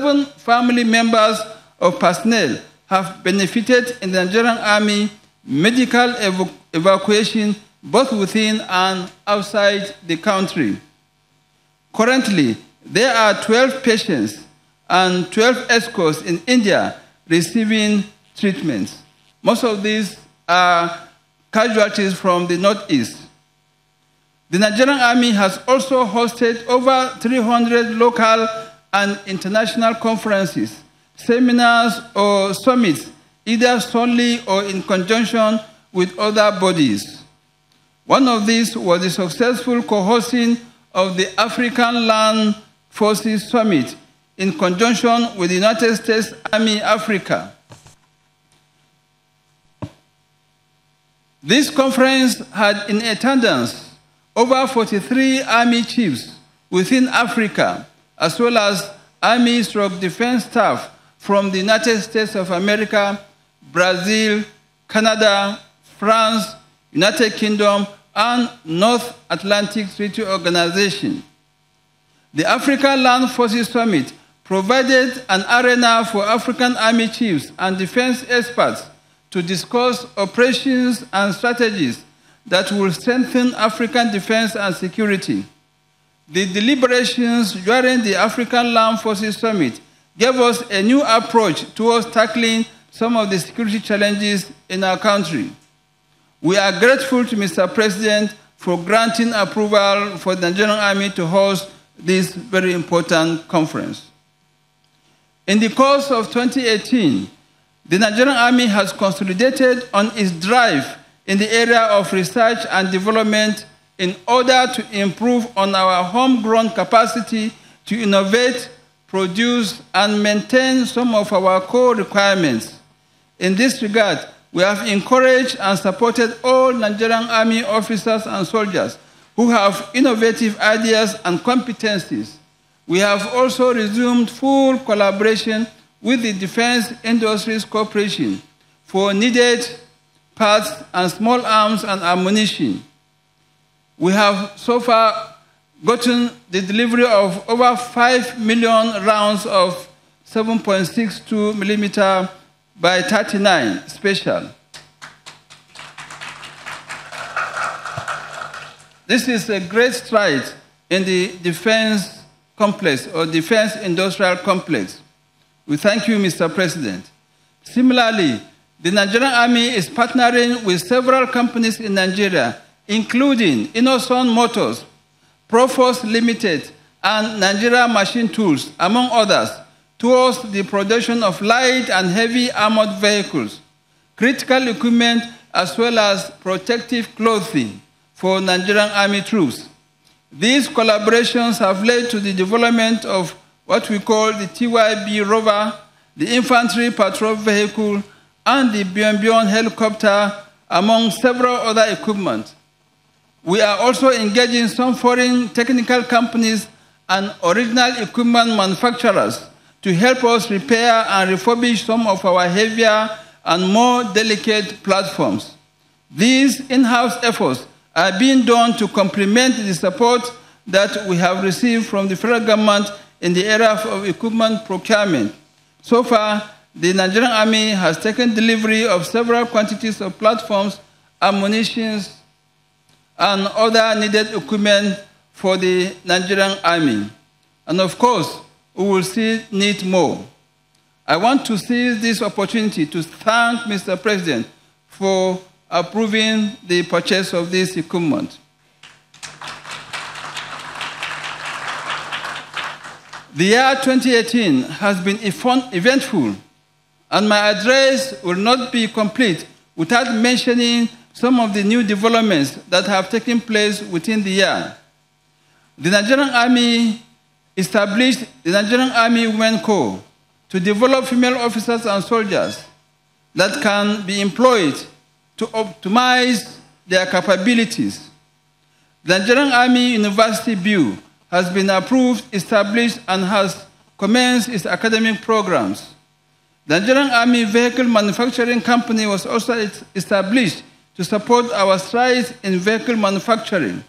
Seven family members of personnel have benefited in the Nigerian Army medical ev evacuation both within and outside the country. Currently, there are 12 patients and 12 escorts in India receiving treatment. Most of these are casualties from the Northeast. The Nigerian Army has also hosted over 300 local and international conferences, seminars, or summits, either solely or in conjunction with other bodies. One of these was the successful co-hosting of the African Land Forces Summit in conjunction with the United States Army Africa. This conference had in attendance over 43 Army chiefs within Africa, as well as Army stroke defense staff from the United States of America, Brazil, Canada, France, United Kingdom, and North Atlantic Treaty Organization. The African Land Forces Summit provided an arena for African Army chiefs and defense experts to discuss operations and strategies that will strengthen African defense and security. The deliberations during the African Land Forces Summit gave us a new approach towards tackling some of the security challenges in our country. We are grateful to Mr. President for granting approval for the Nigerian Army to host this very important conference. In the course of 2018, the Nigerian Army has consolidated on its drive in the area of research and development in order to improve on our homegrown capacity to innovate, produce, and maintain some of our core requirements. In this regard, we have encouraged and supported all Nigerian Army officers and soldiers who have innovative ideas and competencies. We have also resumed full collaboration with the Defense Industries Corporation for needed parts and small arms and ammunition. We have so far gotten the delivery of over 5 million rounds of 7.62 millimeter by 39 special. This is a great stride in the defense complex or defense industrial complex. We thank you, Mr. President. Similarly, the Nigerian Army is partnering with several companies in Nigeria, including Innoson Motors, Proforce Limited, and Nigeria Machine Tools, among others, towards the production of light and heavy armored vehicles, critical equipment, as well as protective clothing for Nigerian Army troops. These collaborations have led to the development of what we call the TYB rover, the infantry patrol vehicle, and the Bion helicopter, among several other equipment. We are also engaging some foreign technical companies and original equipment manufacturers to help us repair and refurbish some of our heavier and more delicate platforms. These in-house efforts are being done to complement the support that we have received from the federal government in the area of equipment procurement. So far, the Nigerian Army has taken delivery of several quantities of platforms, ammunition, and other needed equipment for the Nigerian Army. And of course, we will still need more. I want to seize this opportunity to thank Mr. President for approving the purchase of this equipment. The year 2018 has been eventful, and my address will not be complete without mentioning some of the new developments that have taken place within the year. The Nigerian Army established the Nigerian Army Women Corps to develop female officers and soldiers that can be employed to optimize their capabilities. The Nigerian Army University Bill has been approved, established, and has commenced its academic programs. The Nigerian Army Vehicle Manufacturing Company was also established to support our strides in vehicle manufacturing.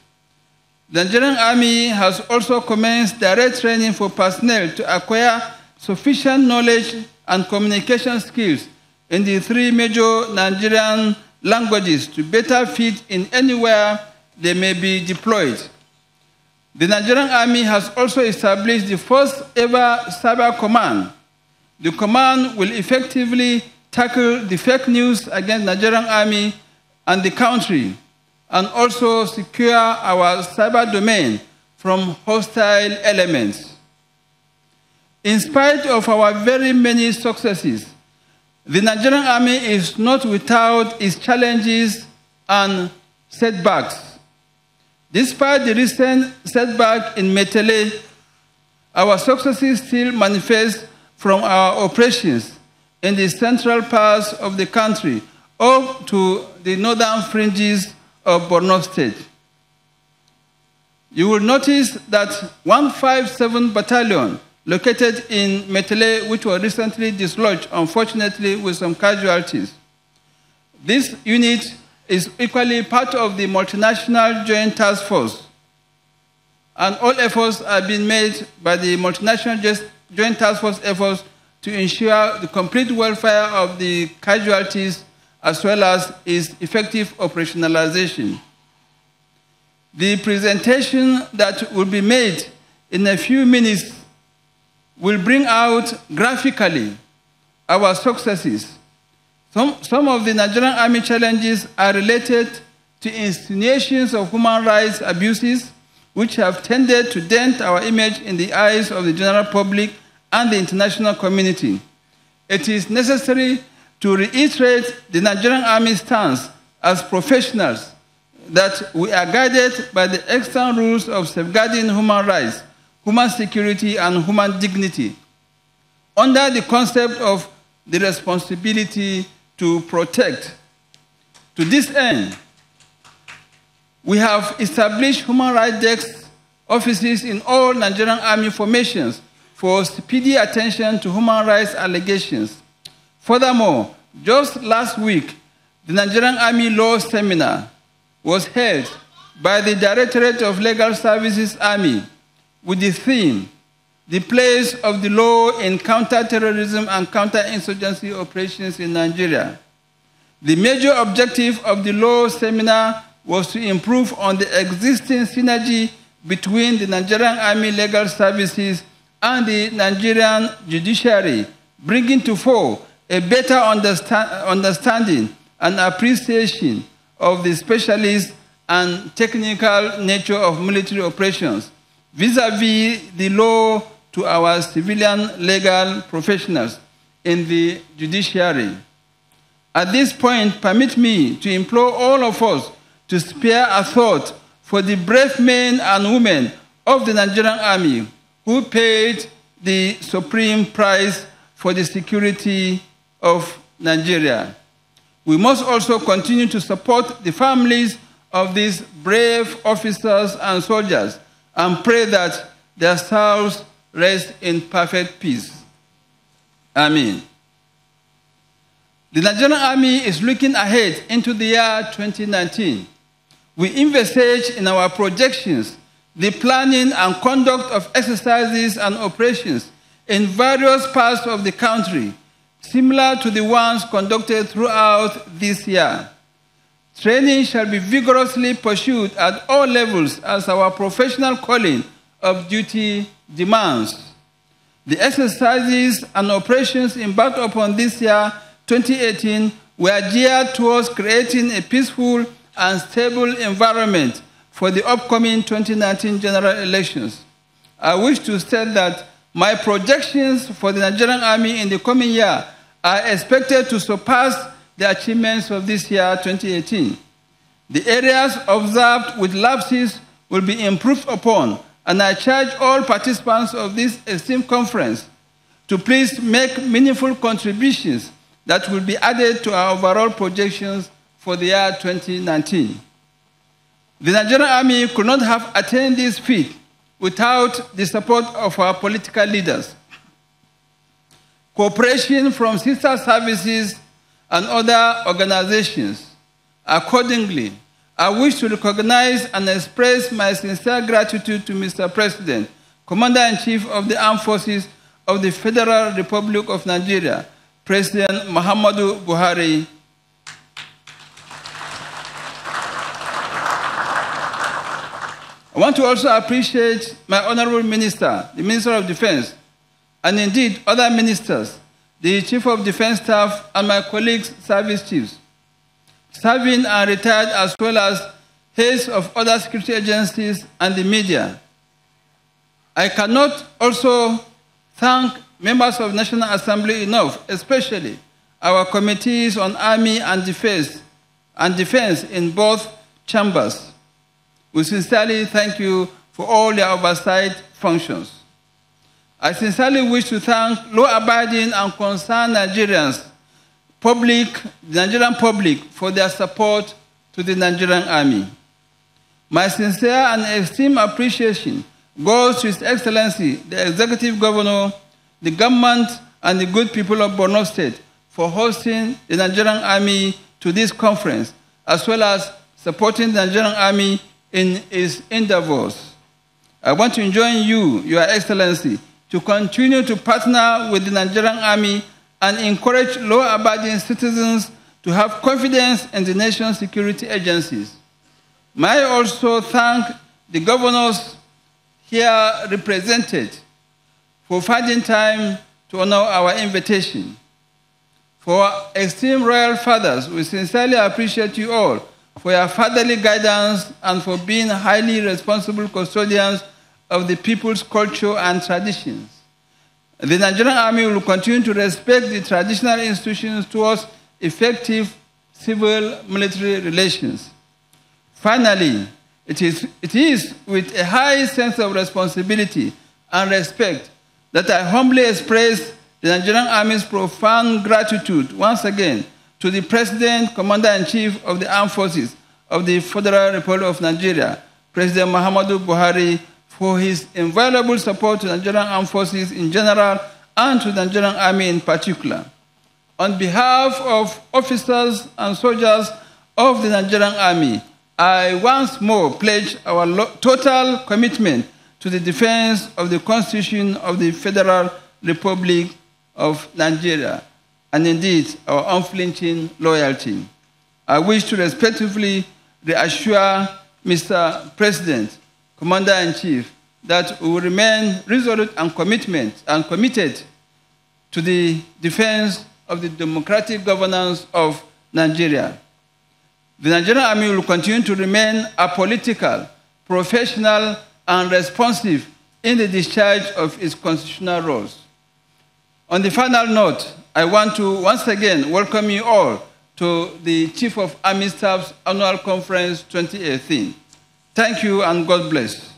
The Nigerian Army has also commenced direct training for personnel to acquire sufficient knowledge and communication skills in the three major Nigerian languages to better fit in anywhere they may be deployed. The Nigerian Army has also established the first ever cyber command. The command will effectively tackle the fake news against Nigerian Army and the country, and also secure our cyber domain from hostile elements. In spite of our very many successes, the Nigerian Army is not without its challenges and setbacks. Despite the recent setback in Metele, our successes still manifest from our operations in the central parts of the country up to the northern fringes of Borno State. You will notice that 157 Battalion located in Metele, which was recently dislodged, unfortunately, with some casualties. This unit is equally part of the multinational joint task force. And all efforts are being made by the multinational joint task force efforts to ensure the complete welfare of the casualties as well as its effective operationalization. The presentation that will be made in a few minutes will bring out graphically our successes. Some, some of the Nigerian Army challenges are related to insinuations of human rights abuses, which have tended to dent our image in the eyes of the general public and the international community. It is necessary to reiterate the Nigerian Army stance as professionals that we are guided by the extant rules of safeguarding human rights human security, and human dignity under the concept of the responsibility to protect. To this end, we have established human rights desk offices in all Nigerian army formations for speedy attention to human rights allegations. Furthermore, just last week, the Nigerian Army Law Seminar was held by the Directorate of Legal Services Army with the theme, The Place of the Law in Counterterrorism and Counterinsurgency Operations in Nigeria. The major objective of the law seminar was to improve on the existing synergy between the Nigerian Army Legal Services and the Nigerian judiciary, bringing to fore a better understand, understanding and appreciation of the specialist and technical nature of military operations vis-à-vis -vis the law to our civilian legal professionals in the judiciary. At this point, permit me to implore all of us to spare a thought for the brave men and women of the Nigerian army who paid the supreme price for the security of Nigeria. We must also continue to support the families of these brave officers and soldiers and pray that their souls rest in perfect peace. Amen. The Nigerian Army is looking ahead into the year 2019. We envisage in our projections the planning and conduct of exercises and operations in various parts of the country, similar to the ones conducted throughout this year. Training shall be vigorously pursued at all levels as our professional calling of duty demands. The exercises and operations embarked upon this year, 2018, were geared towards creating a peaceful and stable environment for the upcoming 2019 general elections. I wish to state that my projections for the Nigerian Army in the coming year are expected to surpass the achievements of this year, 2018. The areas observed with lapses will be improved upon, and I charge all participants of this esteemed conference to please make meaningful contributions that will be added to our overall projections for the year 2019. The Nigerian Army could not have attained this feat without the support of our political leaders. Cooperation from sister services and other organizations. Accordingly, I wish to recognize and express my sincere gratitude to Mr. President, Commander-in-Chief of the Armed Forces, of the Federal Republic of Nigeria, President Muhammadu Buhari. I want to also appreciate my honorable minister, the Minister of Defense, and indeed other ministers, the Chief of Defense Staff, and my colleagues, service chiefs, serving and retired as well as heads of other security agencies and the media. I cannot also thank members of National Assembly enough, especially our committees on army and defense and defense in both chambers. We sincerely thank you for all your oversight functions. I sincerely wish to thank law-abiding and concerned Nigerians, public, the Nigerian public, for their support to the Nigerian Army. My sincere and esteemed appreciation goes to His Excellency, the Executive Governor, the government, and the good people of Borno State for hosting the Nigerian Army to this conference, as well as supporting the Nigerian Army in its endeavors. I want to join you, Your Excellency, to continue to partner with the Nigerian Army and encourage law-abiding citizens to have confidence in the nation's security agencies. May I also thank the governors here represented for finding time to honor our invitation. For esteemed royal fathers, we sincerely appreciate you all for your fatherly guidance and for being highly responsible custodians of the people's culture and traditions. The Nigerian Army will continue to respect the traditional institutions towards effective civil-military relations. Finally, it is, it is with a high sense of responsibility and respect that I humbly express the Nigerian Army's profound gratitude once again to the President, Commander-in-Chief of the Armed Forces of the Federal Republic of Nigeria, President Muhammadu Buhari, for his invaluable support to the Nigerian Armed Forces in general and to the Nigerian Army in particular. On behalf of officers and soldiers of the Nigerian Army, I once more pledge our total commitment to the defense of the Constitution of the Federal Republic of Nigeria, and indeed our unflinching loyalty. I wish to respectfully reassure Mr. President, Commander-in-Chief, that we will remain resolute and commitment and committed to the defense of the democratic governance of Nigeria. The Nigerian Army will continue to remain apolitical, professional, and responsive in the discharge of its constitutional roles. On the final note, I want to once again welcome you all to the Chief of Army Staff's Annual Conference 2018. Thank you and God bless.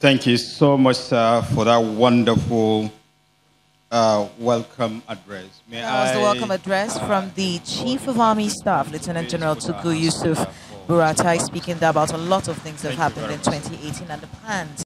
Thank you so much, sir, for that wonderful uh, welcome address. May that I, was the welcome address uh, from the Chief of Army Staff, Lieutenant General Tukur Yusuf Buratai, speaking about a lot of things that have happened in 2018 and the plans